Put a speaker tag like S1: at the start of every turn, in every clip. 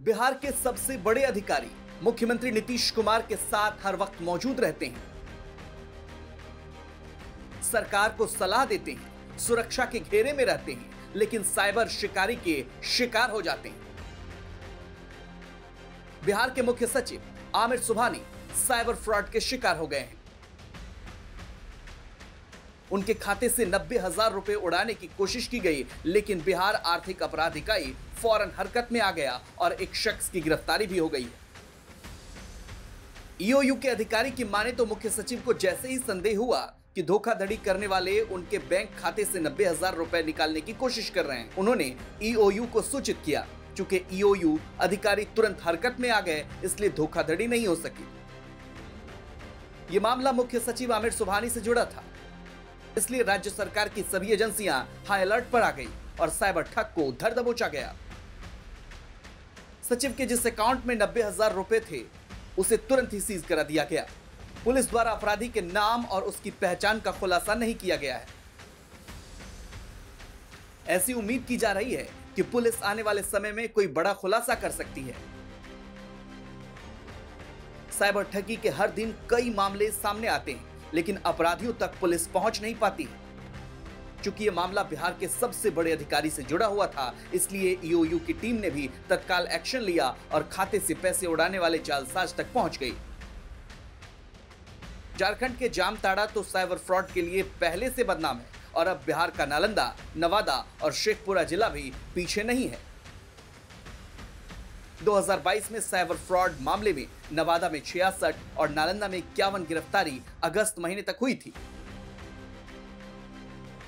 S1: बिहार के सबसे बड़े अधिकारी, मुख्यमंत्री नीतीश कुमार के साथ हर वक्त मौजूद रहते हैं। सरकार को सलाह देते हैं, सुरक्षा के घेरे में रहते हैं, लेकिन साइबर शिकारी के शिकार हो जाते हैं। बिहार के मुख्य सचिव आमिर सुबहानी साइबर फ्रॉड के शिकार हो गए हैं। उनके खाते से नब्बे हज़ार रुपए उड़ाने की कोशिश की गई, लेकिन बिहार आर्थिक अपराध इकाई फ़ौरन हरकत में आ गया और एक शख्स की गिरफ्तारी भी हो गई ईओयू के अधिकारी की माने तो मुख्य सचिव को जैसे ही संदेह हुआ कि धोखाधड़ी करने वाले उनके बैंक खाते से नब्बे हज़ार रुपए निकालने की कोशिश कर रहे हैं, उन्होंने ईओयू को सूचित किया। चूँकि ईओयू अधिकारी तुरंत हरकत में आ गए, इसलिए धोखाधड़ी नहीं हो सकी। ये मामला मुख्य सचिव आमिर सुबहानी से जुड़ा था। इसलिए राज्य सरकार की सभी एजेंसियाँ हाई अलर्ट पर आ गई और साइबर ठग को धर दबोचा गया। सचिव के जिस अकाउंट में नब्बे हज़ार रुपए थे, उसे तुरंत ही सीज करा दिया गया। पुलिस द्वारा अपराधी के नाम और उसकी पहचान का खुलासा नहीं किया गया है। ऐसी उम्मीद की जा रही है कि पुलिस आने वाले समय में कोई बड़ा खुलासा कर सकती है। साइबर ठगी के हर दिन कई मामले सामने आते हैं। लेकिन अपराधियों तक पुलिस पहुँच नहीं पाती। है चूँकि यह मामला बिहार के सबसे बड़े अधिकारी से जुड़ा हुआ था, इसलिए ईओयू की टीम ने भी तत्काल एक्शन लिया और खाते से पैसे उड़ाने वाले जालसाज तक पहुँच गई। झारखंड के जामताड़ा तो साइबर फ्रॉड के लिए पहले से बदनाम है और अब बिहार का नालंदा, नवादा और शेखपुरा जिला भी पीछे नहीं है। 2022 में साइबर फ्रॉड मामले में नवादा में छियासठ और नालंदा में इक्यावन गिरफ्तारी अगस्त महीने तक हुई थी।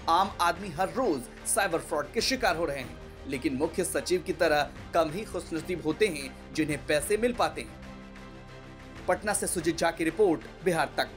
S1: आम आदमी हर रोज साइबर फ्रॉड के शिकार हो रहे हैं, लेकिन मुख्य सचिव की तरह कम ही खुशनसीब होते हैं जिन्हें पैसे मिल पाते हैं। पटना से सुजीत झा की रिपोर्ट, बिहार तक।